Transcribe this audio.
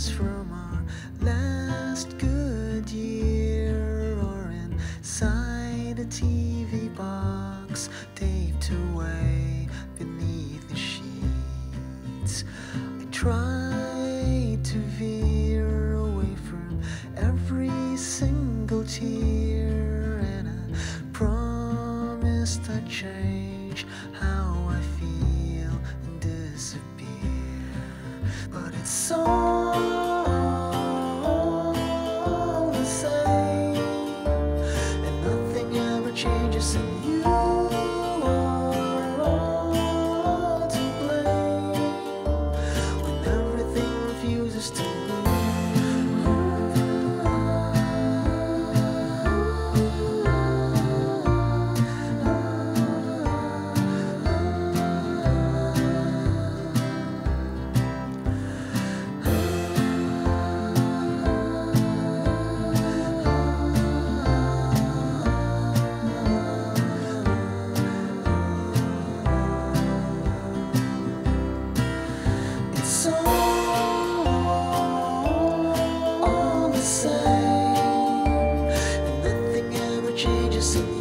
pictures from our last good year or inside a TV box taped away beneath the sheets. I try to veer away from every single tear and I promised I'd change how I feel and disappear. But it's so ever ever